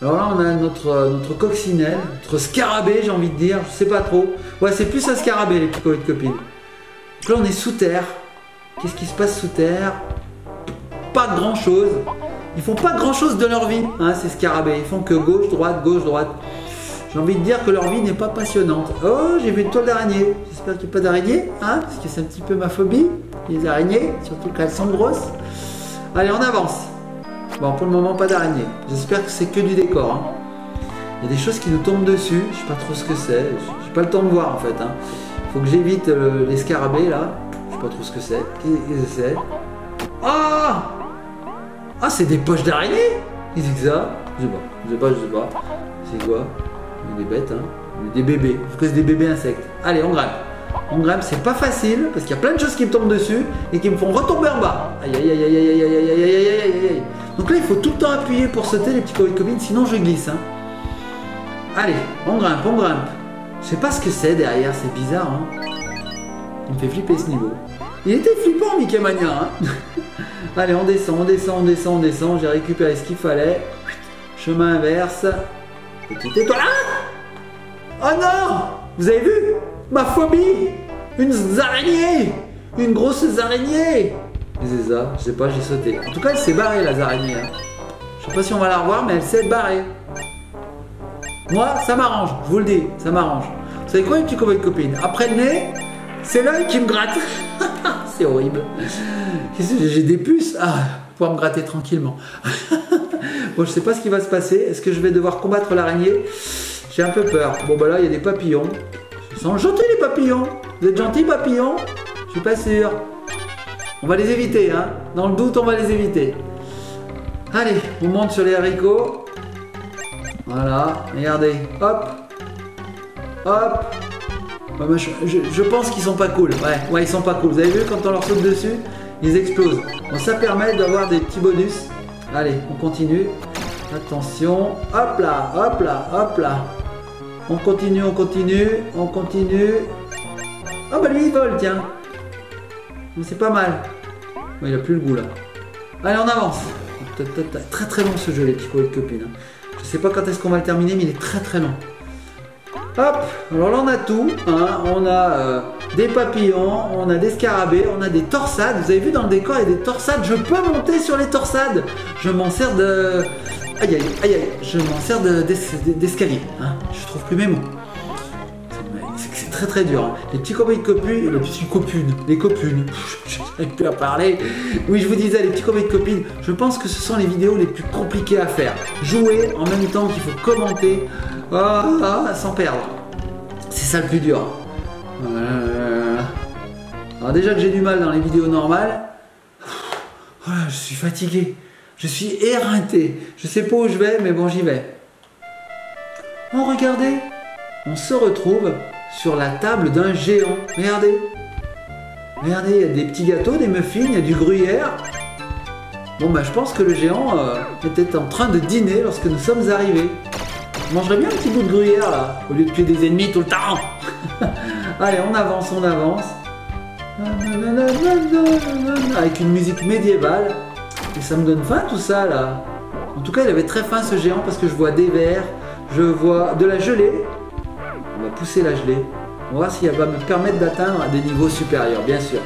Alors là, on a notre, notre coccinelle, notre scarabée, j'ai envie de dire, je sais pas trop. Ouais, c'est plus un scarabée, les petits copains et copines. Donc là, on est sous terre. Qu'est-ce qui se passe sous terre? Pas grand chose. ils font pas grand chose de leur vie, hein, ces scarabées. Ils font que gauche, droite, gauche, droite. J'ai envie de dire que leur vie n'est pas passionnante. Oh, j'ai vu une toile d'araignée. J'espère qu'il n'y a pas d'araignée, hein, parce que c'est un petit peu ma phobie, les araignées, surtout quand elles sont grosses. Allez, on avance. Bon, pour le moment, pas d'araignée. J'espère que c'est que du décor. Hein. Il y a des choses qui nous tombent dessus. Je sais pas trop ce que c'est. J'ai pas le temps de voir en fait. Hein. faut que j'évite euh, les scarabées là. Je sais pas trop ce que c'est. Qu'est-ce que c'est Ah Ah, c'est des poches d'araignée Qu'est-ce que ça? Je sais pas. Je sais pas, je sais pas. C'est quoi? Des bêtes, hein. Des bébés. Faut que c'est des bébés insectes. Allez, on grimpe. On grimpe, c'est pas facile parce qu'il y a plein de choses qui me tombent dessus et qui me font retomber en bas. Aïe aïe aïe aïe aïe aïe aïe aïe aïe aïe aïe. Donc là, il faut tout le temps appuyer pour sauter les petits copines, sinon je glisse. Hein. Allez, on grimpe, on grimpe. Je sais pas ce que c'est derrière, c'est bizarre. Hein. Il me fait flipper ce niveau. Il était flippant, Mickey Mania. Hein Allez, on descend, on descend, on descend, on descend. J'ai récupéré ce qu'il fallait. Chemin inverse. Petite étoile. Ah oh non Vous avez vu? Ma phobie Une araignée Une grosse araignée C'est ça, je sais pas, j'ai sauté. En tout cas, elle s'est barrée, la araignée. Hein. Je sais pas si on va la revoir, mais elle s'est barrée. Moi, ça m'arrange, je vous le dis, ça m'arrange. Vous savez quoi, petits copains de copines Après le nez, c'est l'œil qui me gratte. c'est horrible. J'ai des puces? Ah, pouvoir me gratter tranquillement. bon, je sais pas ce qui va se passer. Est-ce que je vais devoir combattre l'araignée? J'ai un peu peur. Bon, bah là, il y a des papillons. Ils sont gentils, les papillons. Vous êtes gentils, papillons Je suis pas sûr. On va les éviter, hein. Dans le doute, on va les éviter. Allez, on monte sur les haricots. Voilà, regardez, hop, hop. je, pense qu'ils sont pas cool. Ouais, ouais, ils sont pas cool. Vous avez vu quand on leur saute dessus, ils explosent. Donc ça permet d'avoir des petits bonus. Allez, on continue. Attention, hop là, hop là, hop là. On continue, on continue, on continue. Ah bah lui il vole, tiens. C'est pas mal. il a plus le goût là. Allez, on avance. Très très long ce jeu, les petits copines. Hein. Je sais pas quand est-ce qu'on va le terminer, mais il est très très long. Hop, alors là on a tout. Hein. On a euh, des papillons, on a des scarabées, on a des torsades. Vous avez vu dans le décor, il y a des torsades. Je peux monter sur les torsades. Je m'en sers de... Aïe aïe aïe aïe, je m'en sers d'escalier. Hein. Je trouve plus mes mots très très dur. Hein. Les petits de copines, les petits copines, les copines, je plus à parler. Oui, je vous disais, les petits de copines, je pense que ce sont les vidéos les plus compliquées à faire. Jouer en même temps qu'il faut commenter, ah, sans perdre. C'est ça le plus dur. Euh, alors déjà que j'ai du mal dans les vidéos normales, je suis fatigué. Je suis éreinté. Je sais pas où je vais, mais bon, j'y vais. Oh, regardez, on se retrouve sur la table d'un géant. Regardez. Regardez, il y a des petits gâteaux, des muffins, il y a du gruyère. Bon, bah, je pense que le géant euh, était en train de dîner lorsque nous sommes arrivés. Je mangerais bien un petit bout de gruyère là, au lieu de tuer des ennemis tout le temps. Allez, on avance, on avance. Avec une musique médiévale. Et ça me donne faim tout ça là. En tout cas, il avait très faim ce géant parce que je vois des vers, je vois de la gelée, on va pousser la gelée. On va voir si elle va me permettre d'atteindre des niveaux supérieurs, bien sûr.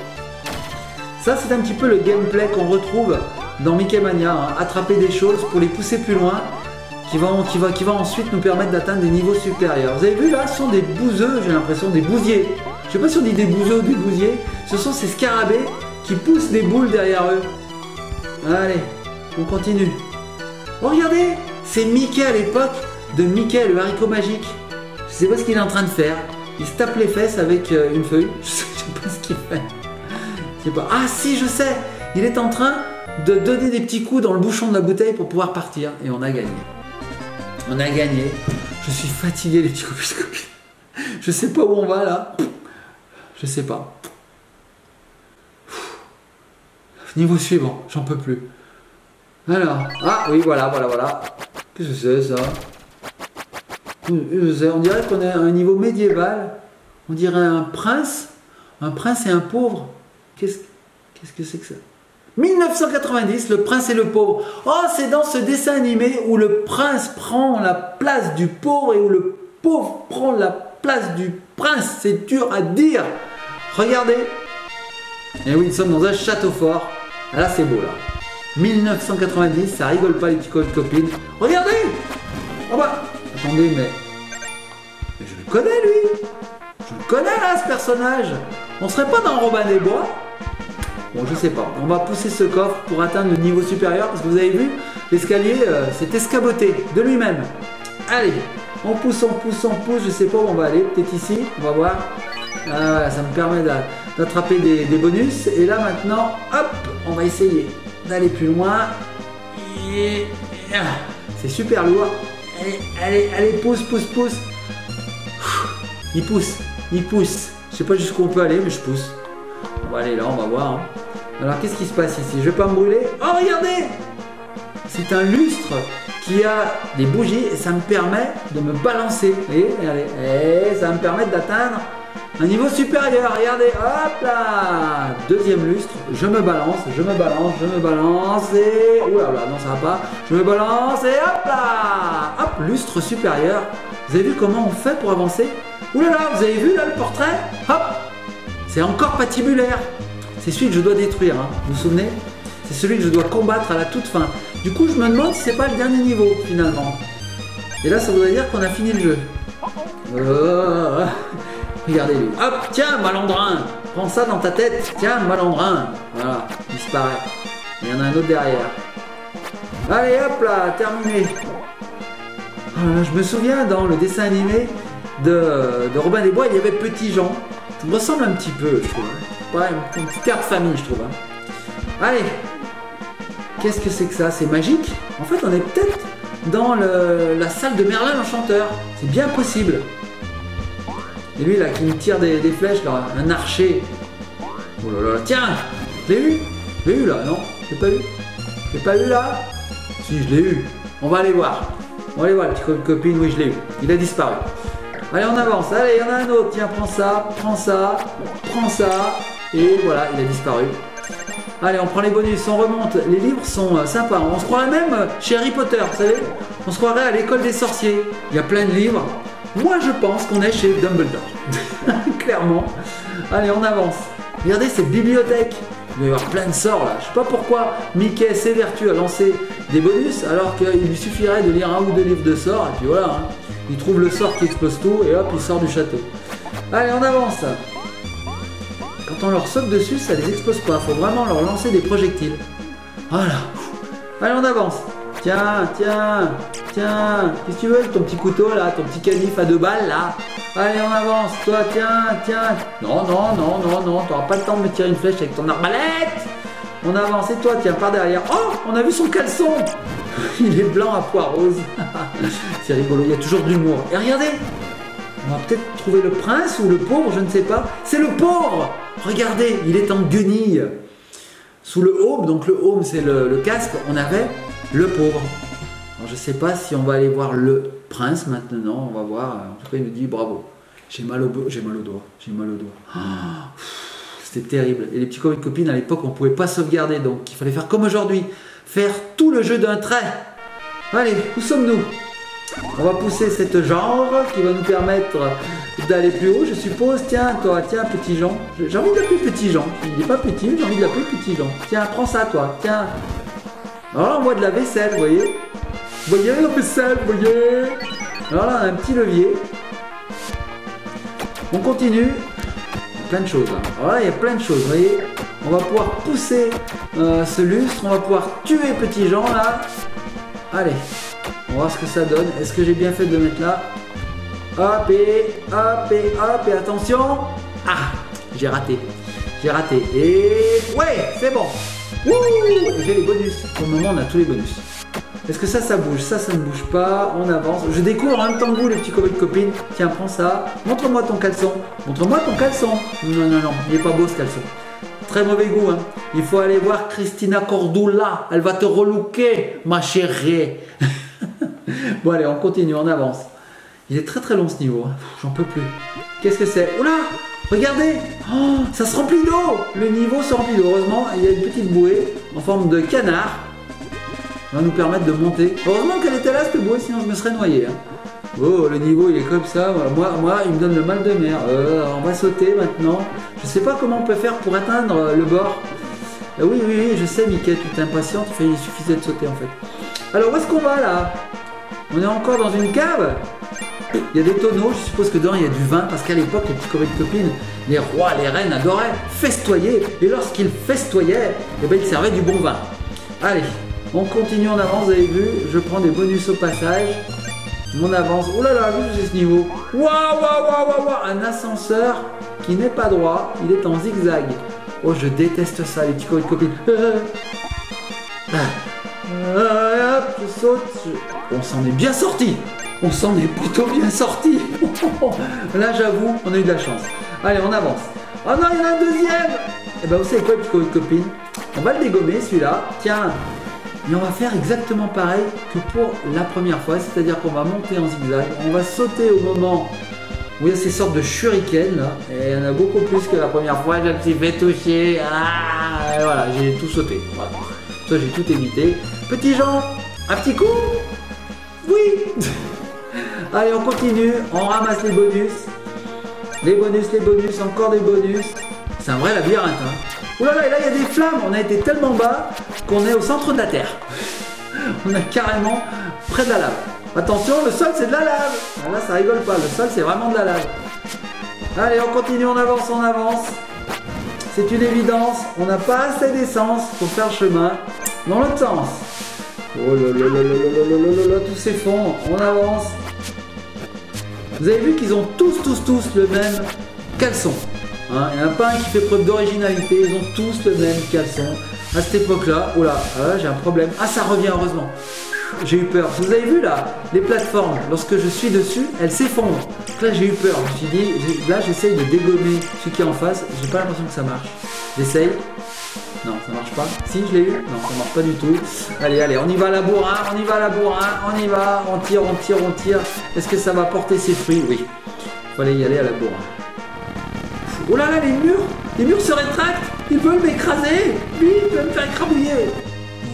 Ça, c'est un petit peu le gameplay qu'on retrouve dans Mickey Mania. Hein. Attraper des choses pour les pousser plus loin, qui va, qui va, qui va ensuite nous permettre d'atteindre des niveaux supérieurs. Vous avez vu là, ce sont des bouseux, j'ai l'impression, des bousiers. Je sais pas si on dit des bouseux ou des bousiers. Ce sont ces scarabées qui poussent des boules derrière eux. Allez, on continue. Oh, regardez, c'est Mickey à l'époque de Mickey, le haricot magique. Je sais pas ce qu'il est en train de faire. Il se tape les fesses avec euh, une feuille. Je sais pas ce qu'il fait. Je sais pas. Ah si, je sais. Il est en train de donner des petits coups dans le bouchon de la bouteille pour pouvoir partir. Et on a gagné. On a gagné. Je suis fatigué les petits copines. Je sais pas où on va là. Je sais pas. Niveau suivant, j'en peux plus. Alors, ah oui, voilà, voilà, voilà. Qu'est-ce que c'est ça? On dirait qu'on est à un niveau médiéval. On dirait un prince. Un prince et un pauvre. Qu'est-ce que c'est que ça? 1990, le prince et le pauvre. Oh, c'est dans ce dessin animé où le prince prend la place du pauvre et où le pauvre prend la place du prince. C'est dur à dire. Regardez. Et oui, nous sommes dans un château fort. Là, c'est beau, là. 1990, ça rigole pas les petits copines. Regardez Oh bah Attendez, mais... mais je le connais lui Je le connais là ce personnage On serait pas dans Robin des Bois? Bon, je sais pas. On va pousser ce coffre pour atteindre le niveau supérieur parce que vous avez vu, l'escalier euh, s'est escaboté de lui-même. Allez, on pousse, on pousse, on pousse. Je sais pas où on va aller. Peut-être ici. On va voir. Ah, ça me permet d'attraper des, bonus. Et là maintenant, hop, on va essayer d'aller plus loin. Ah, c'est super lourd. Allez, allez, allez, pousse, pousse, pousse. Il pousse, il pousse. Je sais pas jusqu'où on peut aller, mais je pousse. On va aller là, on va voir. Hein. Alors qu'est-ce qui se passe ici? Je vais pas me brûler. Oh regardez C'est un lustre qui a des bougies et ça me permet de me balancer. Et, et ça va me permettre d'atteindre un niveau supérieur. Regardez, hop là Deuxième lustre, je me balance, je me balance, je me balance et... Oula, là, non ça va pas. Je me balance et hop là Hop, lustre supérieur. Vous avez vu comment on fait pour avancer? Oula là, vous avez vu là le portrait? Hop C'est encore patibulaire. C'est celui que je dois détruire, hein. vous vous souvenez? C'est celui que je dois combattre à la toute fin. Du coup, je me demande si c'est pas le dernier niveau, finalement. Et là, ça voudrait dire qu'on a fini le jeu. Oh. Regardez lui. Hop, tiens, malandrin Prends ça dans ta tête. Tiens, malandrin Voilà, disparaît. Il y en a un autre derrière. Allez, hop là, terminé. Oh je me souviens dans le dessin animé de, de Robin des Bois, il y avait Petit Jean. Ça me ressemble un petit peu, je trouve. Ouais, une petite carte famille, je trouve. Hein. Allez Qu'est-ce que c'est que ça? C'est magique? En fait, on est peut-être dans la salle de Merlin l'Enchanteur. C'est bien possible. Et lui, là, qui me tire des, flèches, là, un archer. Oh là là, tiens Je l'ai eu Je l'ai eu, là, non Je l'ai pas eu Je l'ai pas eu, là Si, je l'ai eu. On va aller voir. On va aller voir, la petite copine, oui, je l'ai eu. Il a disparu. Allez, on avance. Allez, il y en a un autre. Tiens, prends ça, prends ça, prends ça. Et voilà, il a disparu. Allez, on prend les bonus, on remonte. Les livres sont euh, sympas. On se croirait même chez Harry Potter, vous savez On se croirait à l'école des sorciers. Il y a plein de livres. Moi, je pense qu'on est chez Dumbledore. Clairement. Allez, on avance. Regardez cette bibliothèque. Il va y avoir plein de sorts là. Je sais pas pourquoi Mickey s'évertue à lancer des bonus alors qu'il lui suffirait de lire un ou deux livres de sorts et puis voilà. Hein. Il trouve le sort qui explose tout et hop, il sort du château. Allez, on avance. Quand on leur saute dessus, ça les explose pas. Faut vraiment leur lancer des projectiles. Voilà. Allez, on avance. Tiens, tiens, tiens. Qu'est-ce que tu veux ton petit couteau là, ton petit canif à deux balles là Allez, on avance. Toi, tiens, tiens. Non, non, non, non, non. T'auras pas le temps de me tirer une flèche avec ton arbalète. On avance et toi, tiens, par derrière. Oh, on a vu son caleçon. Il est blanc à poire rose. C'est rigolo, il y a toujours de l'humour. Et regardez, on va peut-être trouver le prince ou le pauvre, je ne sais pas. C'est le pauvre Regardez, il est en guenille. Sous le home, donc le home c'est le, casque, on avait le pauvre. Je ne sais pas si on va aller voir le prince maintenant, on va voir. En tout cas, il nous dit bravo. J'ai mal au j'ai mal au doigt, j'ai mal au doigt. Ah, c'était terrible. Et les petits copains copines à l'époque, on ne pouvait pas sauvegarder, donc il fallait faire comme aujourd'hui, faire tout le jeu d'un trait. Allez, où sommes-nous? On va pousser cette genre qui va nous permettre d'aller plus haut, je suppose. Tiens, toi, tiens, petit Jean. J'ai envie de l'appeler petit Jean. Il n'est pas petit, j'ai envie de l'appeler petit Jean. Tiens, prends ça, toi. Tiens. Alors on voit de la vaisselle, vous voyez Voyez la vaisselle, vous voyez Alors là, on a un petit levier. On continue. Plein de choses. Hein. Alors là, il y a plein de choses, vous voyez On va pouvoir pousser euh, ce lustre. On va pouvoir tuer petit Jean, là. Allez. On va voir ce que ça donne. Est-ce que j'ai bien fait de mettre là? Hop et hop et hop et attention Ah J'ai raté. J'ai raté. Et ouais, c'est bon. J'ai les bonus. Pour le moment, on a tous les bonus. Est-ce que ça, ça bouge Ça, ça ne bouge pas. On avance. Je découvre en même temps que vous, les petits copains copines. Tiens, prends ça. Montre-moi ton caleçon. Montre-moi ton caleçon. Non, non, non. Il est pas beau ce caleçon. Très mauvais goût. Hein. Il faut aller voir Christina Cordula. Elle va te relooker, ma chérie. bon, allez, on continue, on avance. Il est très très long ce niveau. Hein. J'en peux plus. Qu'est-ce que c'est? Oula Regardez oh, Ça se remplit d'eau Le niveau se remplit d'eau. Heureusement, il y a une petite bouée en forme de canard. Va nous permettre de monter. Heureusement qu'elle était là cette bouée, sinon je me serais noyé. Hein. Oh, le niveau il est comme ça. Moi, moi, il me donne le mal de mer. Euh, on va sauter maintenant. Je sais pas comment on peut faire pour atteindre le bord. Euh, oui, oui, oui, je sais, Mickey, tu t'impatientes, il suffisait de sauter en fait. Alors, où est-ce qu'on va là? On est encore dans une cave? Il y a des tonneaux, je suppose que dedans il y a du vin, parce qu'à l'époque, les petits copains de copines, les rois, les reines adoraient festoyer, et lorsqu'ils festoyaient, eh ben, ils servaient du bon vin. Allez, on continue en avance, vous avez vu, je prends des bonus au passage. Mon avance, oh là là, j'ai ce niveau. Waouh, waouh, waouh, waouh, un ascenseur qui n'est pas droit, il est en zigzag. Oh, je déteste ça, les petits de copines. Ah, hop, je saute. On s'en est bien sorti. On s'en est plutôt bien sorti. Là, j'avoue, on a eu de la chance. Allez, on avance. Oh non, il y en a un deuxième. Eh ben, vous savez quoi, petits de copines On va le dégommer, celui-là. Tiens. Et on va faire exactement pareil que pour la première fois, c'est-à-dire qu'on va monter en zigzag, on va sauter au moment où il y a ces sortes de shurikens là, et il y en a beaucoup plus que la première fois, je me suis fait ah, voilà, j'ai tout sauté, voilà. Ça j'ai tout évité. Petit Jean, un petit coup Oui Allez, on continue, on ramasse les bonus. Les bonus, les bonus, encore des bonus. C'est un vrai labyrinthe. Hein. Ouh là et là il y a des flammes. On a été tellement bas qu'on est au centre de la Terre. On est carrément près de la lave. Attention, le sol c'est de la lave. Ah, là ça rigole pas, le sol c'est vraiment de la lave. Allez, on continue, on avance, on avance. C'est une évidence, on n'a pas assez d'essence pour faire le chemin dans l'autre sens. Oh là là là là là là là là, tout s'effondre, on avance. Vous avez vu qu'ils ont tous, tous, tous le même caleçon. Hein Il n'y en a pas un qui fait preuve d'originalité, ils ont tous le même caleçon. À cette époque-là, oh là, ah j'ai un problème. Ah, ça revient heureusement. J'ai eu peur. Vous avez vu là, les plateformes, lorsque je suis dessus, elles s'effondrent. Là, j'ai eu peur. Je dit, là, j'essaye de dégommer celui qui est en face. J'ai pas l'impression que ça marche. J'essaye. Non, ça marche pas. Si, je l'ai eu. Non, ça marche pas du tout. Allez, allez, on y va à la bourrin, on y va à la bourrin, on y va, on tire, on tire, on tire. Est-ce que ça va porter ses fruits? Oui. Fallait y aller à la bourrin. Oh là là, les murs Les murs se rétractent Ils veulent m'écraser Vite, ils veulent me faire écrabouiller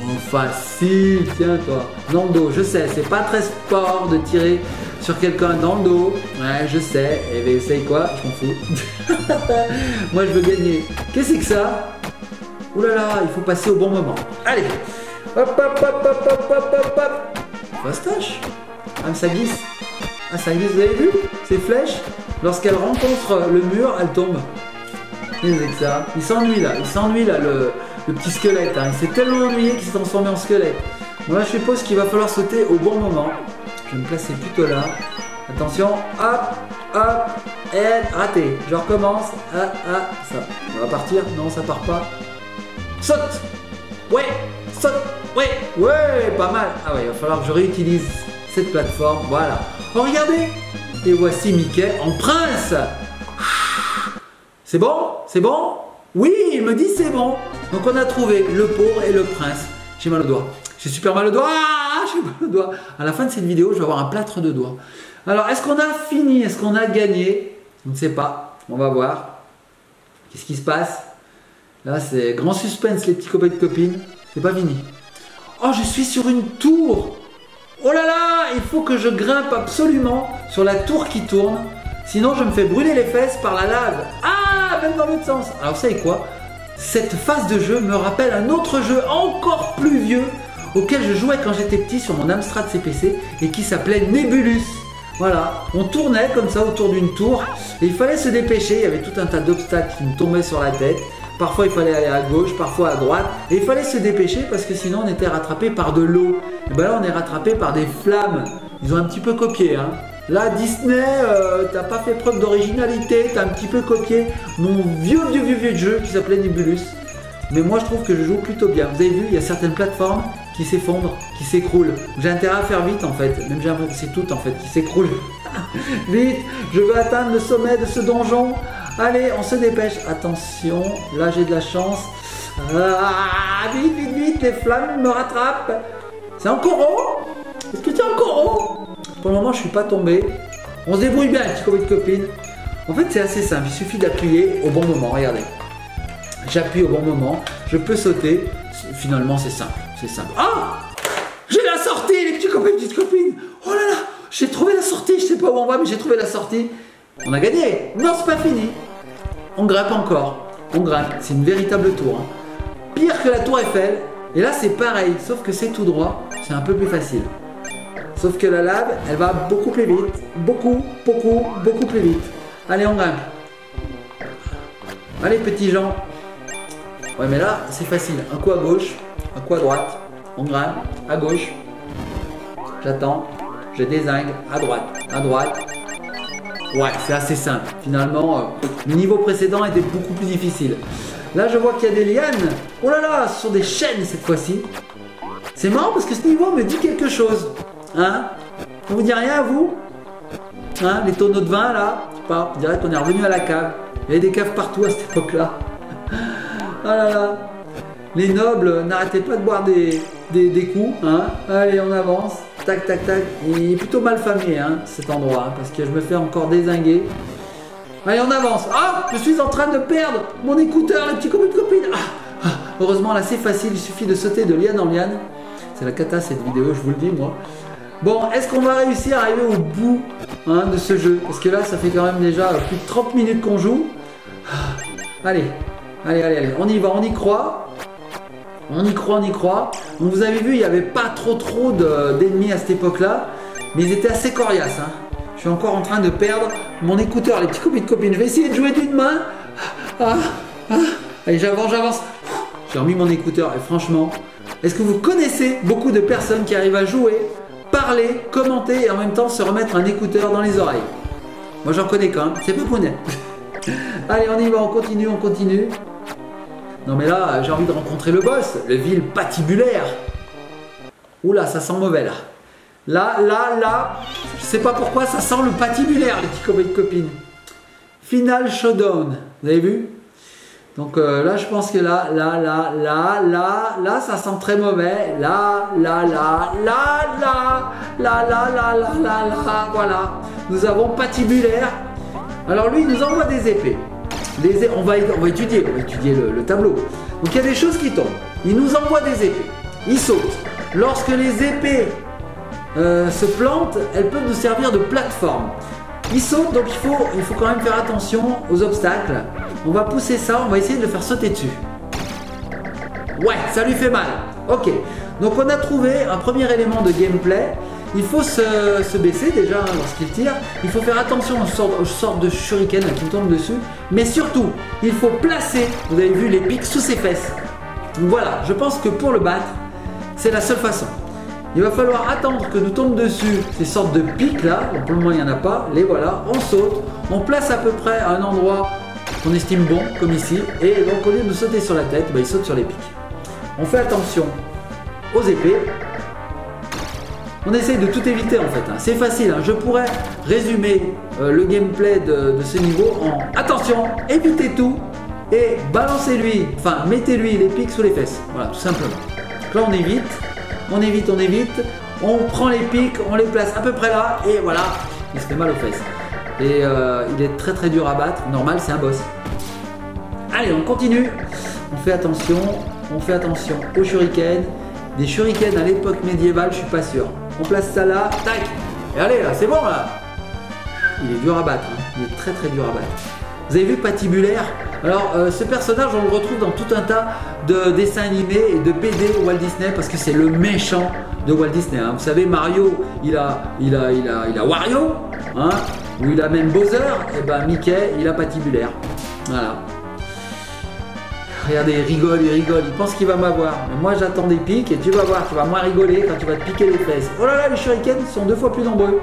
Oh, facile, tiens toi. Dans le dos, je sais, c'est pas très sport de tirer sur quelqu'un dans le dos. Ouais, je sais. Eh bien, savez quoi? Je m'en fous. Moi, je veux gagner. Qu'est-ce que ça? Ouh là là, il faut passer au bon moment. Allez Hop, hop, hop, hop, hop, hop, hop, hop Fastoche Ah, ça glisse. Ah, ça glisse, vous avez vu Ces flèches, lorsqu'elles rencontrent le mur, elles tombent. Ça Il s'ennuie là, il s'ennuie là, le, petit squelette. Il s'est tellement ennuyé qu'il s'est transformé en squelette. Bon là, je suppose qu'il va falloir sauter au bon moment. Je vais me placer plutôt là. Attention, hop, hop, et raté. Je recommence. Ah, ah, ça. On va partir Non, ça part pas. Saute Ouais Saute Ouais Ouais Pas mal Ah ouais, il va falloir que je réutilise cette plateforme. Voilà. Oh, regardez Et voici Mickey en prince C'est bon? C'est bon? Oui, il me dit c'est bon. Donc on a trouvé le pauvre et le prince. J'ai mal au doigt. J'ai super mal au doigt. Ah, j'ai mal au doigt. À la fin de cette vidéo, je vais avoir un plâtre de doigts. Alors, est-ce qu'on a fini? Est-ce qu'on a gagné? On ne sait pas. On va voir. Qu'est-ce qui se passe? Là, c'est grand suspense, les petits copains de copines. C'est pas fini. Oh, je suis sur une tour. Oh là là, il faut que je grimpe absolument sur la tour qui tourne. Sinon, je me fais brûler les fesses par la lave. Ah, même dans l'autre sens. Alors, vous savez quoi? Cette phase de jeu me rappelle un autre jeu encore plus vieux auquel je jouais quand j'étais petit sur mon Amstrad CPC et qui s'appelait Nebulus. Voilà, on tournait comme ça autour d'une tour et il fallait se dépêcher. Il y avait tout un tas d'obstacles qui nous tombaient sur la tête. Parfois il fallait aller à gauche, parfois à droite. Et il fallait se dépêcher parce que sinon on était rattrapé par de l'eau. Et ben là on est rattrapé par des flammes. Ils ont un petit peu copié. Hein. Là Disney, euh, t'as pas fait preuve d'originalité, t'as un petit peu copié mon vieux vieux vieux vieux jeu qui s'appelait Nebulus. Mais moi je trouve que je joue plutôt bien. Vous avez vu, il y a certaines plateformes qui s'effondrent, qui s'écroulent. J'ai intérêt à faire vite en fait. Même j'ai c'est tout en fait qui s'écroule. vite, je veux atteindre le sommet de ce donjon. Allez, on se dépêche. Attention, là j'ai de la chance. Ah, vite, vite, vite, les flammes me rattrapent. C'est encore haut Est-ce que c'est encore haut Pour le moment, je suis pas tombé. On se débrouille bien, petit copain de copine. En fait, c'est assez simple. Il suffit d'appuyer au bon moment. Regardez. J'appuie au bon moment. Je peux sauter. Finalement, c'est simple. C'est simple. Ah J'ai la sortie, les petits copains, petites copines. Oh là là J'ai trouvé la sortie. Je sais pas où on va, mais j'ai trouvé la sortie. On a gagné. Non, c'est pas fini on grimpe encore. On grimpe. C'est une véritable tour. Hein. pire que la tour Eiffel. Et là c'est pareil, sauf que c'est tout droit, c'est un peu plus facile. Sauf que la lave, elle va beaucoup plus vite. Beaucoup, beaucoup, beaucoup plus vite. Allez, on grimpe. Allez, petits gens. Ouais, mais là, c'est facile. Un coup à gauche, un coup à droite. On grimpe, à gauche. J'attends. Je désingue, à droite, à droite. Ouais, c'est assez simple. Finalement, euh, le niveau précédent était beaucoup plus difficile. Là, je vois qu'il y a des lianes. Oh là là, ce sont des chaînes cette fois-ci. C'est marrant parce que ce niveau me dit quelque chose. Hein? On vous dit rien à vous? Hein? Les tonneaux de vin là? Pas, On dirait qu'on est revenu à la cave. Il y avait des caves partout à cette époque-là. Ah là là Les nobles n'arrêtaient pas de boire des, des, coups. Hein Allez, on avance. Tac, tac, tac. Il est plutôt mal famé, hein, cet endroit, hein, parce que je me fais encore désinguer. Allez, on avance. Ah, je suis en train de perdre mon écouteur, les petits copains de copines. Ah, ah, heureusement, là, c'est facile. Il suffit de sauter de liane en liane. C'est la cata cette vidéo, je vous le dis, moi. Bon, est-ce qu'on va réussir à arriver au bout hein, de ce jeu? Parce que là, ça fait quand même déjà plus de 30 minutes qu'on joue. Ah, allez, allez, allez, allez, on y va, on y croit. On y croit, on y croit. Donc vous avez vu, il n'y avait pas trop trop d'ennemis à cette époque-là. Mais ils étaient assez coriaces. Hein. Je suis encore en train de perdre mon écouteur, les petits copines de copines. Je vais essayer de jouer d'une main. Ah, ah. Allez, j'avance, j'avance. J'ai remis mon écouteur et franchement, est-ce que vous connaissez beaucoup de personnes qui arrivent à jouer, parler, commenter et en même temps se remettre un écouteur dans les oreilles? Moi j'en connais quand même, c'est pas pour Allez, on y va, on continue, on continue. Non mais là, j'ai envie de rencontrer le boss, le vil patibulaire. Oula, ça sent mauvais là. Là, là, là, je sais pas pourquoi ça sent le patibulaire, les petits copains de copines. Final Showdown, vous avez vu donc euh, là, je pense que là, là, là, là, là, là, ça sent très mauvais. Là, là, là, là, là, là, là, là, là, là, là, voilà. Nous avons patibulaire. Alors lui, il nous envoie des épées. On, va, étudier, on va étudier le, tableau. Donc il y a des choses qui tombent. Il nous envoie des épées. Il saute. Lorsque les épées se plantent, elles peuvent nous servir de plateforme. Il saute, donc il faut, il faut quand même faire attention aux obstacles. On va pousser ça, on va essayer de le faire sauter dessus. Ouais, ça lui fait mal. Ok. Donc on a trouvé un premier élément de gameplay. Il faut se, baisser déjà lorsqu'il tire. Il faut faire attention aux sortes, de shuriken qui tombent dessus. Mais surtout, il faut placer, vous avez vu, les pics sous ses fesses. Donc voilà, je pense que pour le battre, c'est la seule façon. Il va falloir attendre que nous tombent dessus ces sortes de pics là. pour le moment, il n'y en a pas. Les voilà, on saute. On place à peu près à un endroit qu'on estime bon, comme ici. Et donc au lieu de sauter sur la tête, bah, il saute sur les pics. On fait attention aux épées. On essaye de tout éviter en fait. Hein. C'est facile. Hein. Je pourrais résumer euh, le gameplay de, ce niveau en attention, évitez tout et balancez-lui, enfin mettez-lui les pics sous les fesses. Voilà, tout simplement. là on évite, on évite, on évite. On prend les pics, on les place à peu près là et voilà, il se fait mal aux fesses. Et euh, il est très très dur à battre. Normal, c'est un boss. Allez, on continue. On fait attention. On fait attention aux shurikens. Des shurikens à l'époque médiévale, je suis pas sûr. On place ça là. Tac. Et allez là, c'est bon là. Il est dur à battre. Hein. Il est très très dur à battre. Vous avez vu Patibulaire? Alors, euh, ce personnage, on le retrouve dans tout un tas de dessins animés et de BD Walt Disney parce que c'est le méchant de Walt Disney. Hein. Vous savez, Mario, il a, il a, il a, il a Wario. Hein où il a même Bowser, et eh ben Mickey, il a patibulaire. Voilà. Regardez, il rigole, il rigole, il pense qu'il va m'avoir. Mais moi j'attends des pics et tu vas voir, tu vas moins rigoler quand tu vas te piquer les fesses. Oh là là, les shurikens sont deux fois plus nombreux.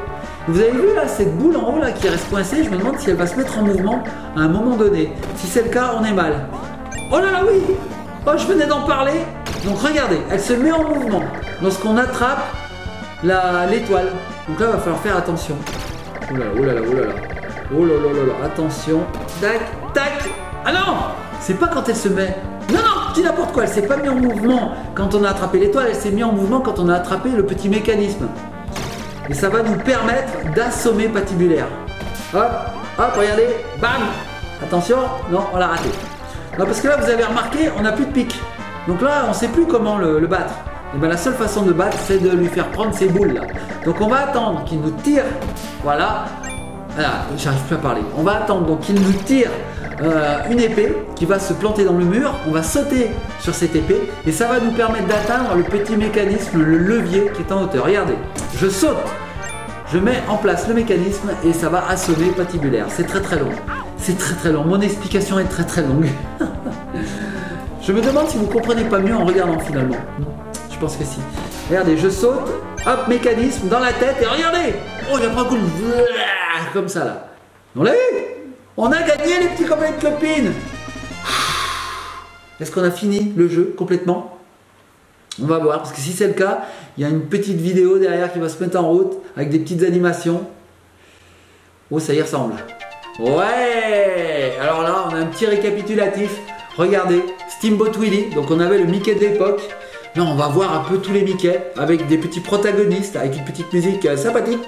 Vous avez vu là, cette boule en haut là qui reste coincée, je me demande si elle va se mettre en mouvement à un moment donné. Si c'est le cas, on est mal. Oh là là, oui Oh, je venais d'en parler. Donc regardez, elle se met en mouvement lorsqu'on attrape l'étoile. Donc là, il va falloir faire attention. Oh là là, oh là là, oh là là. Oh là là là là, attention. Tac, tac. Ah non C'est pas quand elle se met. Non, non, dis n'importe quoi, elle s'est pas mise en mouvement quand on a attrapé l'étoile, elle s'est mise en mouvement quand on a attrapé le petit mécanisme. Et ça va nous permettre d'assommer patibulaire. Hop, hop, regardez, bam Attention, non, on l'a raté. Non, parce que là, vous avez remarqué, on n'a plus de pique. Donc là, on sait plus comment le battre. Et eh bien la seule façon de battre, c'est de lui faire prendre ses boules là. Donc on va attendre qu'il nous tire. Voilà. Voilà, j'arrive plus à parler. On va attendre donc qu'il nous tire euh, une épée qui va se planter dans le mur. On va sauter sur cette épée et ça va nous permettre d'atteindre le petit mécanisme, le levier qui est en hauteur. Regardez, je saute, je mets en place le mécanisme et ça va assommer patibulaire. C'est très très long. C'est très très long. Mon explication est très très longue. je me demande si vous comprenez pas mieux en regardant finalement. Je pense que si. Regardez, je saute, hop, mécanisme dans la tête et regardez Oh, j'ai pris un coup de... comme ça là. On l'a vu On a gagné les petits copains de copines Est-ce qu'on a fini le jeu complètement? On va voir, parce que si c'est le cas, il y a une petite vidéo derrière qui va se mettre en route avec des petites animations. Oh, ça y ressemble. Ouais Alors là, on a un petit récapitulatif. Regardez, Steamboat Willie, donc on avait le Mickey de l'époque. Là, on va voir un peu tous les Mickey avec des petits protagonistes, avec une petite musique euh, sympathique.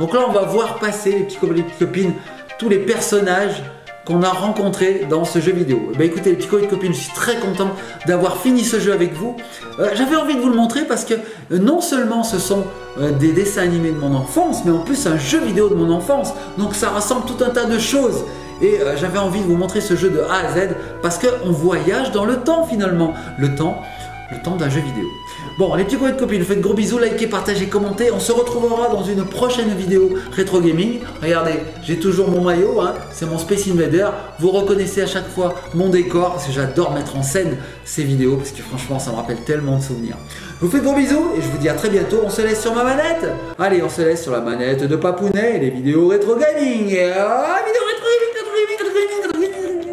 Donc là, on va voir passer les petits copains copines, tous les personnages qu'on a rencontrés dans ce jeu vidéo. Bah écoutez les petits copains copines, je suis très content d'avoir fini ce jeu avec vous. Euh, J'avais envie de vous le montrer parce que euh, non seulement ce sont des dessins animés de mon enfance, mais en plus un jeu vidéo de mon enfance. Donc ça rassemble tout un tas de choses. Et euh, j'avais envie de vous montrer ce jeu de A à Z parce qu'on voyage dans le temps finalement. Le temps, le temps d'un jeu vidéo. Bon, les petits copains de copines, faites gros bisous, likez, partagez, commentez. On se retrouvera dans une prochaine vidéo rétro gaming. Regardez, j'ai toujours mon maillot, hein, c'est mon Space Invader. Vous reconnaissez à chaque fois mon décor parce que j'adore mettre en scène ces vidéos parce que franchement, ça me rappelle tellement de souvenirs. Je vous fais gros bisous et je vous dis à très bientôt. On se laisse sur ma manette. Allez, on se laisse sur la manette de Papounet et les vidéos rétro gaming. Ah, vidéo rétro gaming, rétro gaming,